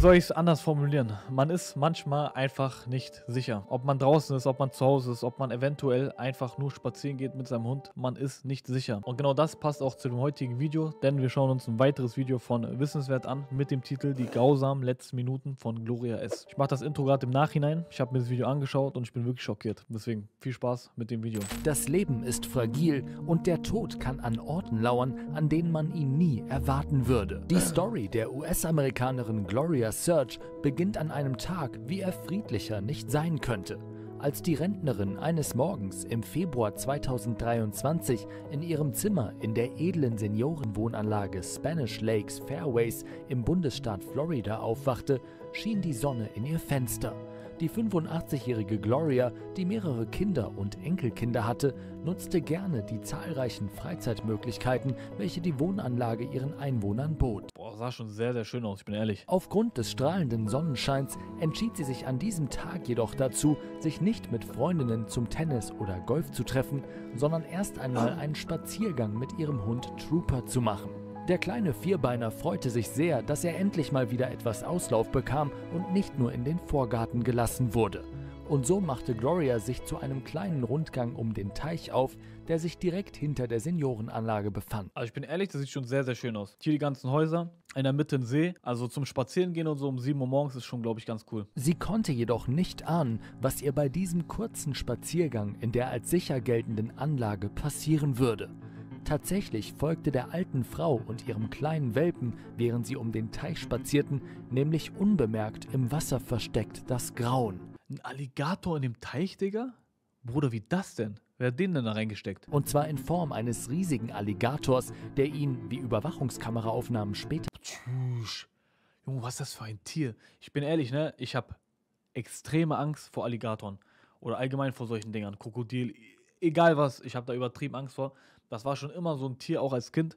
soll ich es anders formulieren? Man ist manchmal einfach nicht sicher. Ob man draußen ist, ob man zu Hause ist, ob man eventuell einfach nur spazieren geht mit seinem Hund. Man ist nicht sicher. Und genau das passt auch zu dem heutigen Video, denn wir schauen uns ein weiteres Video von Wissenswert an mit dem Titel Die grausamen letzten Minuten von Gloria S. Ich mache das Intro gerade im Nachhinein. Ich habe mir das Video angeschaut und ich bin wirklich schockiert. Deswegen viel Spaß mit dem Video. Das Leben ist fragil und der Tod kann an Orten lauern, an denen man ihn nie erwarten würde. Die Story der US-Amerikanerin Gloria Search beginnt an einem Tag, wie er friedlicher nicht sein könnte. Als die Rentnerin eines Morgens im Februar 2023 in ihrem Zimmer in der edlen Seniorenwohnanlage Spanish Lakes Fairways im Bundesstaat Florida aufwachte, schien die Sonne in ihr Fenster. Die 85-jährige Gloria, die mehrere Kinder und Enkelkinder hatte, nutzte gerne die zahlreichen Freizeitmöglichkeiten, welche die Wohnanlage ihren Einwohnern bot. Boah, sah schon sehr, sehr schön aus, ich bin ehrlich. Aufgrund des strahlenden Sonnenscheins entschied sie sich an diesem Tag jedoch dazu, sich nicht mit Freundinnen zum Tennis oder Golf zu treffen, sondern erst einmal einen Spaziergang mit ihrem Hund Trooper zu machen. Der kleine Vierbeiner freute sich sehr, dass er endlich mal wieder etwas Auslauf bekam und nicht nur in den Vorgarten gelassen wurde. Und so machte Gloria sich zu einem kleinen Rundgang um den Teich auf, der sich direkt hinter der Seniorenanlage befand. Also ich bin ehrlich, das sieht schon sehr, sehr schön aus. Hier die ganzen Häuser, in der Mitte ein See. Also zum Spazierengehen und so um 7 Uhr morgens ist schon, glaube ich, ganz cool. Sie konnte jedoch nicht ahnen, was ihr bei diesem kurzen Spaziergang in der als sicher geltenden Anlage passieren würde. Tatsächlich folgte der alten Frau und ihrem kleinen Welpen, während sie um den Teich spazierten, nämlich unbemerkt im Wasser versteckt das Grauen. Ein Alligator in dem Teich, Digga? Bruder, wie das denn? Wer hat den denn da reingesteckt? Und zwar in Form eines riesigen Alligators, der ihn, wie Überwachungskameraaufnahmen später. Tschüss. Junge, was ist das für ein Tier? Ich bin ehrlich, ne? Ich habe extreme Angst vor Alligatoren. Oder allgemein vor solchen Dingern. Krokodil, egal was. Ich habe da übertrieben Angst vor. Das war schon immer so ein Tier, auch als Kind,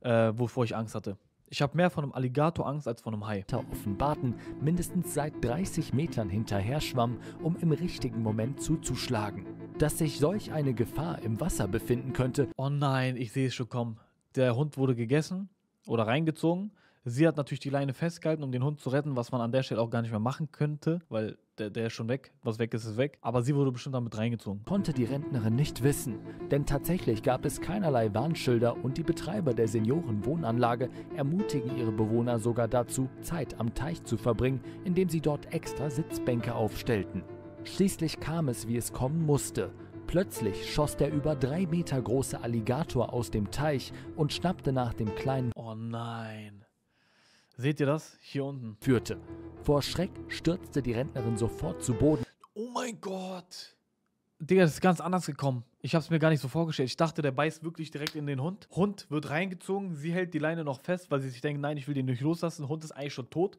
äh, wovor ich Angst hatte. Ich habe mehr von einem Alligator Angst als von einem Hai. offenbarten, mindestens seit 30 Metern hinterher schwamm, um im richtigen Moment zuzuschlagen. Dass sich solch eine Gefahr im Wasser befinden könnte. Oh nein, ich sehe es schon kommen. Der Hund wurde gegessen oder reingezogen. Sie hat natürlich die Leine festgehalten, um den Hund zu retten, was man an der Stelle auch gar nicht mehr machen könnte, weil der, der ist schon weg. Was weg ist, ist weg. Aber sie wurde bestimmt damit reingezogen. Konnte die Rentnerin nicht wissen. Denn tatsächlich gab es keinerlei Warnschilder und die Betreiber der Seniorenwohnanlage ermutigen ihre Bewohner sogar dazu, Zeit am Teich zu verbringen, indem sie dort extra Sitzbänke aufstellten. Schließlich kam es, wie es kommen musste. Plötzlich schoss der über drei Meter große Alligator aus dem Teich und schnappte nach dem kleinen Oh nein. Seht ihr das? Hier unten. führte. Vor Schreck stürzte die Rentnerin sofort zu Boden. Oh mein Gott. Digga, das ist ganz anders gekommen. Ich habe es mir gar nicht so vorgestellt. Ich dachte, der beißt wirklich direkt in den Hund. Hund wird reingezogen, sie hält die Leine noch fest, weil sie sich denkt, nein, ich will den nicht loslassen. Hund ist eigentlich schon tot.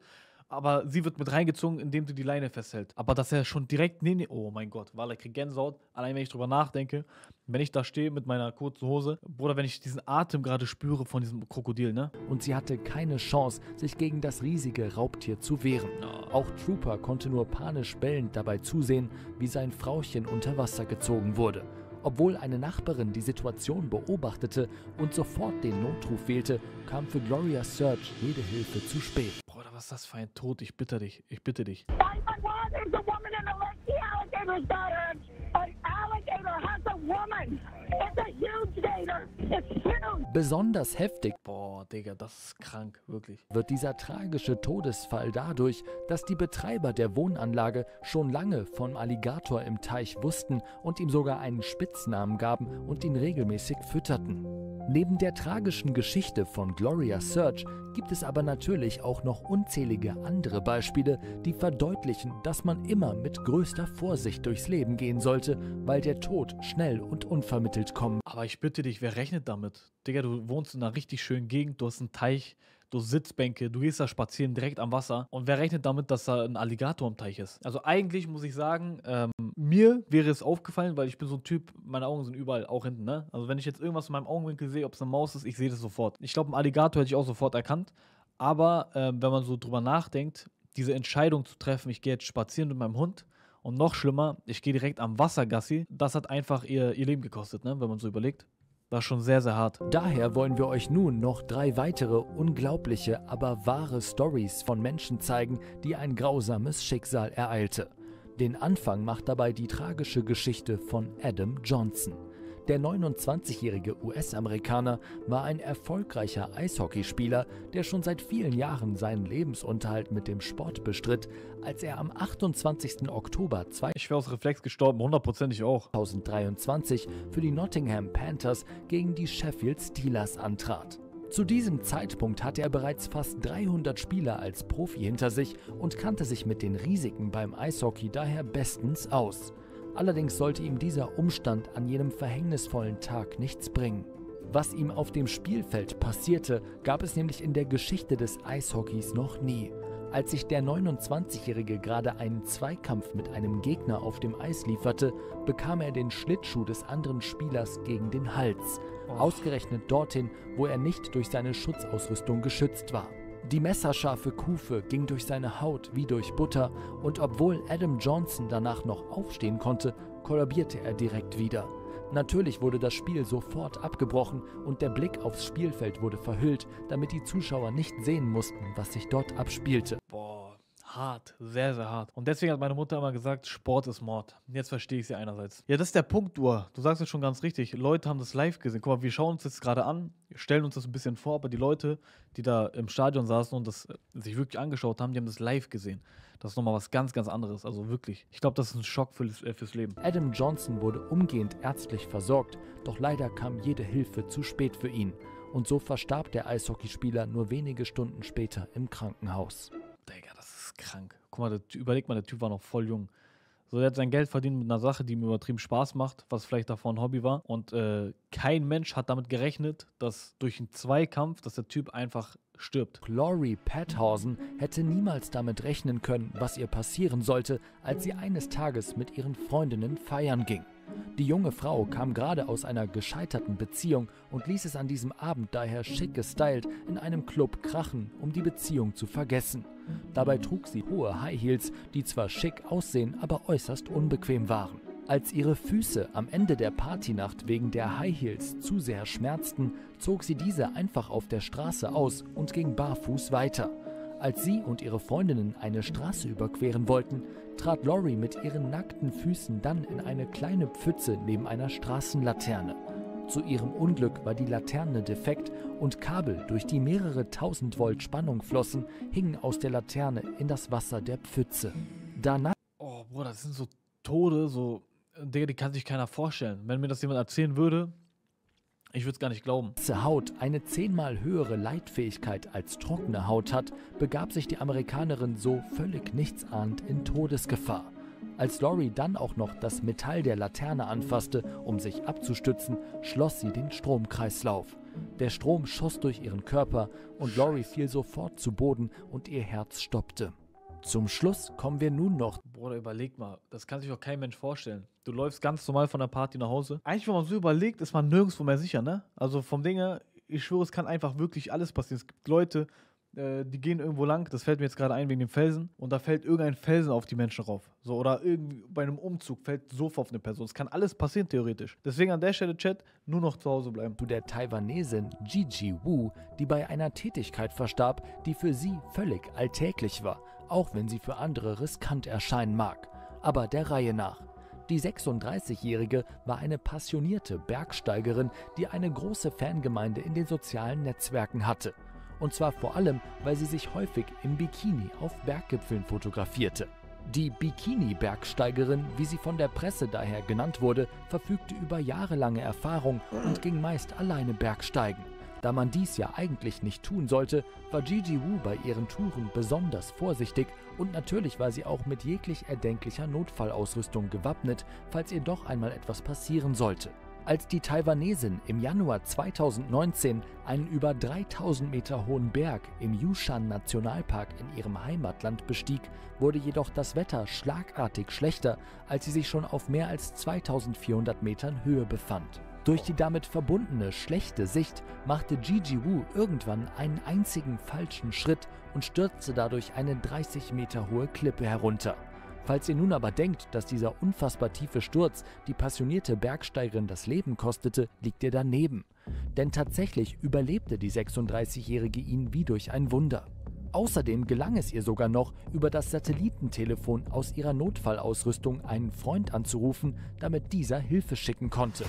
Aber sie wird mit reingezogen, indem sie die Leine festhält. Aber dass er schon direkt neben ihr. Oh mein Gott, weil er kriegt Gänsehaut. Allein wenn ich drüber nachdenke, wenn ich da stehe mit meiner kurzen Hose, Bruder, wenn ich diesen Atem gerade spüre von diesem Krokodil, ne? und sie hatte keine Chance, sich gegen das riesige Raubtier zu wehren. Auch Trooper konnte nur panisch bellend dabei zusehen, wie sein Frauchen unter Wasser gezogen wurde. Obwohl eine Nachbarin die Situation beobachtete und sofort den Notruf wählte, kam für Gloria Search jede Hilfe zu spät. Was ist das für ein Tod? Ich bitte dich, ich bitte dich. Besonders heftig Boah, Digga, das ist krank, wirklich. wird dieser tragische Todesfall dadurch, dass die Betreiber der Wohnanlage schon lange vom Alligator im Teich wussten und ihm sogar einen Spitznamen gaben und ihn regelmäßig fütterten. Neben der tragischen Geschichte von Gloria Search gibt es aber natürlich auch noch unzählige andere Beispiele, die verdeutlichen, dass man immer mit größter Vorsicht durchs Leben gehen sollte, weil der Tod schnell und unvermittelt kommen Aber ich bitte dich, wer rechnet damit? Digga, du wohnst in einer richtig schönen Gegend, du hast einen Teich, du hast Sitzbänke, du gehst da spazieren direkt am Wasser. Und wer rechnet damit, dass da ein Alligator im Teich ist? Also eigentlich muss ich sagen, ähm, mir wäre es aufgefallen, weil ich bin so ein Typ, meine Augen sind überall, auch hinten, ne? Also wenn ich jetzt irgendwas in meinem Augenwinkel sehe, ob es eine Maus ist, ich sehe das sofort. Ich glaube, einen Alligator hätte ich auch sofort erkannt. Aber ähm, wenn man so drüber nachdenkt, diese Entscheidung zu treffen, ich gehe jetzt spazieren mit meinem Hund und noch schlimmer, ich gehe direkt am Wassergassi, das hat einfach ihr, ihr Leben gekostet, ne? wenn man so überlegt. Ist schon sehr, sehr hart. Daher wollen wir euch nun noch drei weitere unglaubliche, aber wahre Stories von Menschen zeigen, die ein grausames Schicksal ereilte. Den Anfang macht dabei die tragische Geschichte von Adam Johnson. Der 29-jährige US-Amerikaner war ein erfolgreicher Eishockeyspieler, der schon seit vielen Jahren seinen Lebensunterhalt mit dem Sport bestritt, als er am 28. Oktober Ich wäre aus Reflex gestorben, hundertprozentig auch. 2023 für die Nottingham Panthers gegen die Sheffield Steelers antrat. Zu diesem Zeitpunkt hatte er bereits fast 300 Spieler als Profi hinter sich und kannte sich mit den Risiken beim Eishockey daher bestens aus. Allerdings sollte ihm dieser Umstand an jenem verhängnisvollen Tag nichts bringen. Was ihm auf dem Spielfeld passierte, gab es nämlich in der Geschichte des Eishockeys noch nie. Als sich der 29-Jährige gerade einen Zweikampf mit einem Gegner auf dem Eis lieferte, bekam er den Schlittschuh des anderen Spielers gegen den Hals, ausgerechnet dorthin, wo er nicht durch seine Schutzausrüstung geschützt war. Die messerscharfe Kufe ging durch seine Haut wie durch Butter und obwohl Adam Johnson danach noch aufstehen konnte, kollabierte er direkt wieder. Natürlich wurde das Spiel sofort abgebrochen und der Blick aufs Spielfeld wurde verhüllt, damit die Zuschauer nicht sehen mussten, was sich dort abspielte. Boah, hart, sehr, sehr hart. Und deswegen hat meine Mutter immer gesagt, Sport ist Mord. Jetzt verstehe ich sie einerseits. Ja, das ist der Punkt, du. Du sagst es schon ganz richtig. Leute haben das live gesehen. Guck mal, wir schauen uns das gerade an, stellen uns das ein bisschen vor, aber die Leute, die da im Stadion saßen und das äh, sich wirklich angeschaut haben, die haben das live gesehen. Das ist nochmal was ganz, ganz anderes. Also wirklich. Ich glaube, das ist ein Schock fürs, äh, fürs Leben. Adam Johnson wurde umgehend ärztlich versorgt, doch leider kam jede Hilfe zu spät für ihn. Und so verstarb der Eishockeyspieler nur wenige Stunden später im Krankenhaus. Digga, krank. Guck mal, überleg mal, der Typ war noch voll jung. So, der hat sein Geld verdient mit einer Sache, die ihm übertrieben Spaß macht, was vielleicht davor ein Hobby war. Und äh, kein Mensch hat damit gerechnet, dass durch einen Zweikampf, dass der Typ einfach stirbt. Glory Pathausen hätte niemals damit rechnen können, was ihr passieren sollte, als sie eines Tages mit ihren Freundinnen feiern ging. Die junge Frau kam gerade aus einer gescheiterten Beziehung und ließ es an diesem Abend daher schick gestylt in einem Club krachen, um die Beziehung zu vergessen. Dabei trug sie hohe High Heels, die zwar schick aussehen, aber äußerst unbequem waren. Als ihre Füße am Ende der Partynacht wegen der High Heels zu sehr schmerzten, zog sie diese einfach auf der Straße aus und ging barfuß weiter. Als sie und ihre Freundinnen eine Straße überqueren wollten, trat Lori mit ihren nackten Füßen dann in eine kleine Pfütze neben einer Straßenlaterne. Zu ihrem Unglück war die Laterne defekt und Kabel, durch die mehrere tausend Volt Spannung flossen, hingen aus der Laterne in das Wasser der Pfütze. Danach Oh, Bruder, das sind so Tode, so, Digga, die kann sich keiner vorstellen. Wenn mir das jemand erzählen würde, ich würde es gar nicht glauben. Nasse Haut eine zehnmal höhere Leitfähigkeit als trockene Haut hat, begab sich die Amerikanerin so völlig nichtsahnend in Todesgefahr. Als Lori dann auch noch das Metall der Laterne anfasste, um sich abzustützen, schloss sie den Stromkreislauf. Der Strom schoss durch ihren Körper und Lori fiel sofort zu Boden und ihr Herz stoppte. Zum Schluss kommen wir nun noch Bruder, überleg mal, das kann sich doch kein Mensch vorstellen. Du läufst ganz normal von der Party nach Hause. Eigentlich, wenn man so überlegt, ist man nirgendwo mehr sicher, ne? Also vom Ding her, ich schwöre, es kann einfach wirklich alles passieren. Es gibt Leute, äh, die gehen irgendwo lang, das fällt mir jetzt gerade ein wegen dem Felsen, und da fällt irgendein Felsen auf die Menschen rauf. So, oder irgendwie bei einem Umzug fällt Sofa auf eine Person. Es kann alles passieren, theoretisch. Deswegen an der Stelle, Chat, nur noch zu Hause bleiben. zu der Taiwanesin Gigi Wu, die bei einer Tätigkeit verstarb, die für sie völlig alltäglich war, auch wenn sie für andere riskant erscheinen mag. Aber der Reihe nach. Die 36-Jährige war eine passionierte Bergsteigerin, die eine große Fangemeinde in den sozialen Netzwerken hatte. Und zwar vor allem, weil sie sich häufig im Bikini auf Berggipfeln fotografierte. Die Bikini-Bergsteigerin, wie sie von der Presse daher genannt wurde, verfügte über jahrelange Erfahrung und ging meist alleine bergsteigen. Da man dies ja eigentlich nicht tun sollte, war Gigi Wu bei ihren Touren besonders vorsichtig und natürlich war sie auch mit jeglich erdenklicher Notfallausrüstung gewappnet, falls ihr doch einmal etwas passieren sollte. Als die Taiwanesin im Januar 2019 einen über 3000 Meter hohen Berg im Yushan Nationalpark in ihrem Heimatland bestieg, wurde jedoch das Wetter schlagartig schlechter, als sie sich schon auf mehr als 2400 Metern Höhe befand. Durch die damit verbundene schlechte Sicht machte Gigi Wu irgendwann einen einzigen falschen Schritt und stürzte dadurch eine 30 Meter hohe Klippe herunter. Falls ihr nun aber denkt, dass dieser unfassbar tiefe Sturz die passionierte Bergsteigerin das Leben kostete, liegt ihr daneben. Denn tatsächlich überlebte die 36-Jährige ihn wie durch ein Wunder. Außerdem gelang es ihr sogar noch, über das Satellitentelefon aus ihrer Notfallausrüstung einen Freund anzurufen, damit dieser Hilfe schicken konnte.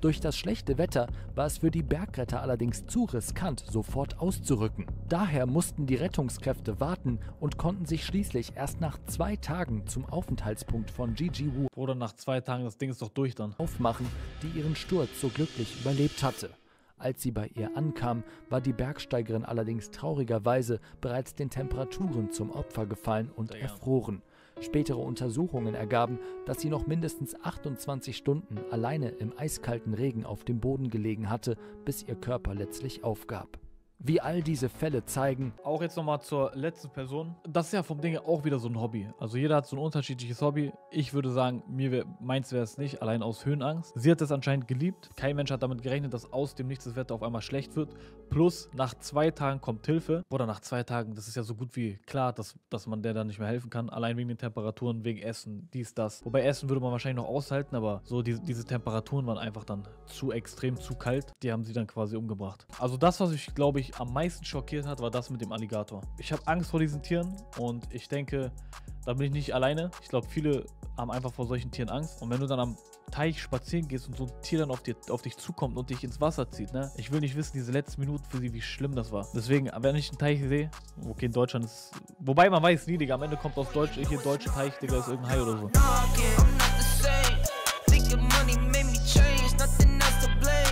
Durch das schlechte Wetter war es für die Bergretter allerdings zu riskant, sofort auszurücken. Daher mussten die Rettungskräfte warten und konnten sich schließlich erst nach zwei Tagen zum Aufenthaltspunkt von Gigi Wu Oder nach zwei Tagen, das Ding ist doch durch dann. aufmachen, die ihren Sturz so glücklich überlebt hatte. Als sie bei ihr ankam, war die Bergsteigerin allerdings traurigerweise bereits den Temperaturen zum Opfer gefallen und erfroren. Spätere Untersuchungen ergaben, dass sie noch mindestens 28 Stunden alleine im eiskalten Regen auf dem Boden gelegen hatte, bis ihr Körper letztlich aufgab. Wie all diese Fälle zeigen, Auch jetzt nochmal zur letzten Person. Das ist ja vom Ding auch wieder so ein Hobby. Also jeder hat so ein unterschiedliches Hobby. Ich würde sagen, mir wär, meins wäre es nicht, allein aus Höhenangst. Sie hat es anscheinend geliebt. Kein Mensch hat damit gerechnet, dass aus dem Nichts das Wetter auf einmal schlecht wird. Plus, nach zwei Tagen kommt Hilfe. Oder nach zwei Tagen, das ist ja so gut wie klar, dass, dass man der dann nicht mehr helfen kann. Allein wegen den Temperaturen, wegen Essen, dies, das. Wobei Essen würde man wahrscheinlich noch aushalten, aber so die, diese Temperaturen waren einfach dann zu extrem, zu kalt. Die haben sie dann quasi umgebracht. Also das, was mich, glaube ich, am meisten schockiert hat, war das mit dem Alligator. Ich habe Angst vor diesen Tieren und ich denke, da bin ich nicht alleine. Ich glaube, viele haben einfach vor solchen Tieren Angst. Und wenn du dann am Teich spazieren gehst und so ein Tier dann auf, dir, auf dich zukommt und dich ins Wasser zieht, ne? Ich will nicht wissen, diese letzten Minuten für sie, wie schlimm das war. Deswegen, wenn ich einen Teich sehe, okay, in Deutschland ist. Wobei man weiß nie, Digga, am Ende kommt aus Deutsch, hier deutsche Teich, Digga, ist irgendein Hai oder so.